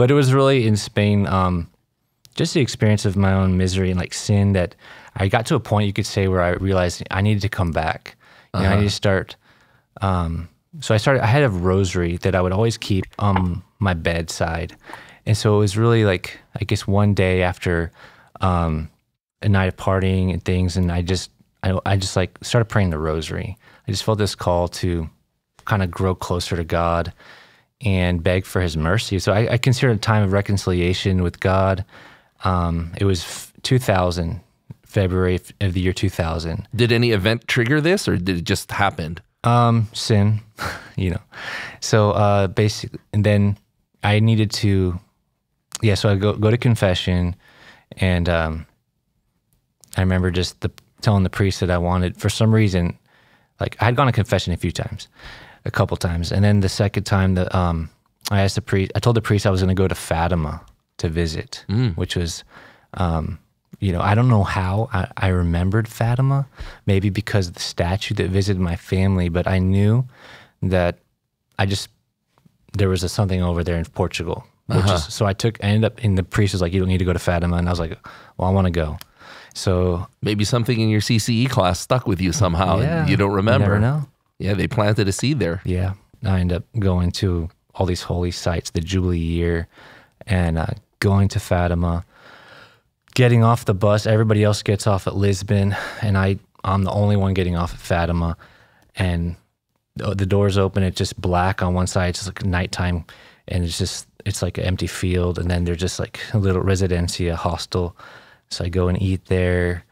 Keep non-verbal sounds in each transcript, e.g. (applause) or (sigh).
but it was really in Spain, um, just the experience of my own misery and like sin that I got to a point you could say where I realized I needed to come back. You know, I need to start. Um, so I started. I had a rosary that I would always keep on my bedside, and so it was really like I guess one day after um, a night of partying and things, and I just I, I just like started praying the rosary. I just felt this call to kind of grow closer to God and beg for His mercy. So I, I considered a time of reconciliation with God. Um, it was f- 2000, February of the year 2000. Did any event trigger this, or did it just happen? Um, sin, (laughs) you know. So uh, basically, and then I needed to, yeah. So I go go to confession, and um, I remember just the telling the priest that I wanted for some reason, like I had gone to confession a few times, a couple times, and then the second time that um, I asked the priest, I told the priest I was going to go to Fatima to visit, which was um, you know, I don't know how I, I remembered Fatima, maybe because of the statue that visited my family, but I knew that I just, there was a, something over there in Portugal. Which is, so I took, I ended up, and the priest was like, you don't need to go to Fatima. And I was like, well, I want to go. So Maybe something in your CCD class stuck with you somehow, yeah, and you don't you remember. never know. Yeah, they planted a seed there. Yeah. I end up going to all these holy sites, the Jubilee year, and uh, going to Fatima, getting off the bus. Everybody else gets off at Lisbon, and I, I'm the only one getting off at Fatima. And the, the doors open, it's just black on one side, it's like nighttime, and it's just, it's like an empty field. And then there's just like a little residencia hostel. So I go and eat there.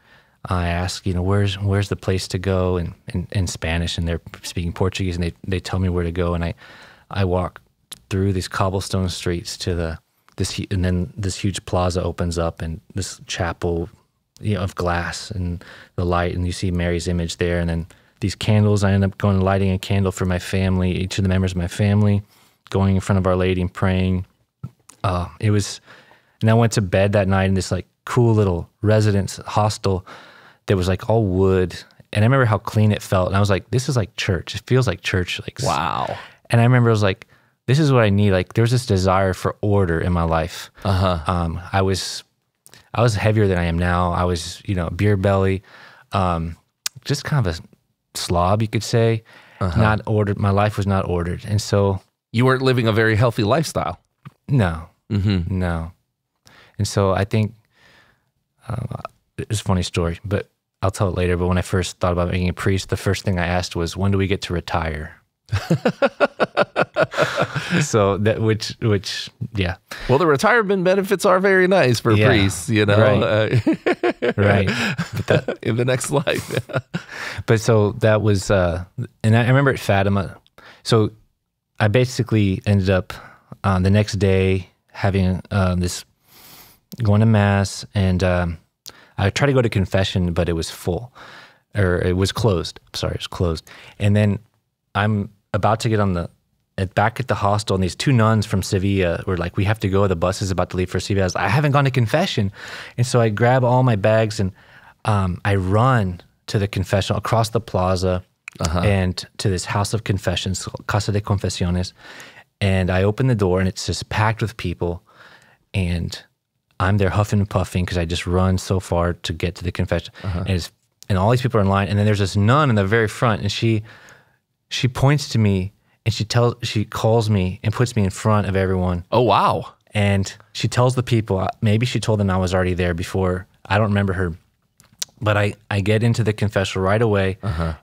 I ask, you know, where's where's the place to go in, in, in Spanish, and they're speaking Portuguese, and they, they tell me where to go, and I I walk through these cobblestone streets to the this and then this huge plaza opens up, and this chapel, you know, of glass and the light, and you see Mary's image there, and then these candles. I end up going lighting a candle for my family, each of the members of my family, going in front of Our Lady and praying. Uh, it was, and I went to bed that night in this like cool little residence hostel that was like all wood. And I remember how clean it felt. And I was like, this is like church. It feels like church. Like Wow. And I remember I was like, this is what I need. Like there was this desire for order in my life. Uh huh. Um, I was, I was heavier than I am now. I was, you know, beer belly, um, just kind of a slob, you could say. Uh -huh. Not ordered. My life was not ordered, and so You weren't living a very healthy lifestyle. no, Mm-hmm. no. And so I think uh, it's a funny story, but I'll tell it later. But when I first thought about being a priest, the first thing I asked was, "When do we get to retire?" (laughs) so that which which yeah Well, the retirement benefits are very nice for Yeah, priests, you know, right. uh, (laughs) right but that in the next life. but so that was uh and I remember at Fatima so I basically ended up uh, the next day having uh, this going to mass and um, I tried to go to confession but it was full or it was closed. Sorry it was closed. And then I'm about to get on the at, back at the hostel and these two nuns from Sevilla were like we have to go. The bus is about to leave for Sevilla. I, was like, I haven't gone to confession. And so I grab all my bags and um, I run to the confessional across the plaza and to this house of confessions, Casa de Confesiones. And I open the door and it's just packed with people. And I'm there huffing and puffing because I just run so far to get to the confession. And, it's, and all these people are in line. And then there's this nun in the very front and she she points to me and she tells she calls me and puts me in front of everyone oh, wow. and she tells the people maybe she told them i was already there before i don't remember her but i, I get into the confessional right away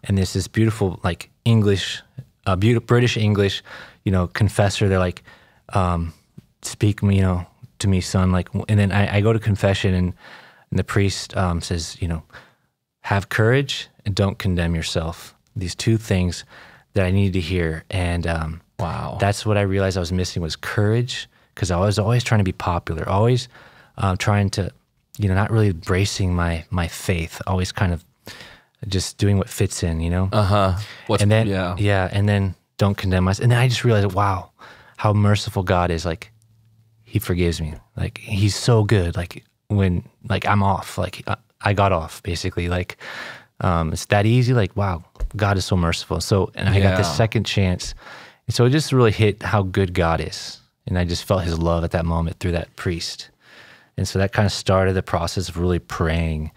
and there's this beautiful like english uh, beautiful british english you know confessor they're like um, speak me you know to me son like and then i, I go to confession and, and the priest um, says you know have courage and don't condemn yourself these two things that i needed to hear and um, Wow. that's what I realized I was missing was courage because I was always trying to be popular, always um, trying to, you know, not really embracing my my faith, always kind of just doing what fits in, you know. Uh huh. What's and then yeah. yeah, and then don't condemn myself. And then I just realized, wow, how merciful God is. Like He forgives me. Like He's so good. Like when like I'm off, like I, I got off basically. Like um, it's that easy. Like wow, God is so merciful. So and I got this second chance. And so it just really hit how good God is. And I just felt his love at that moment through that priest. And so that kind of started the process of really praying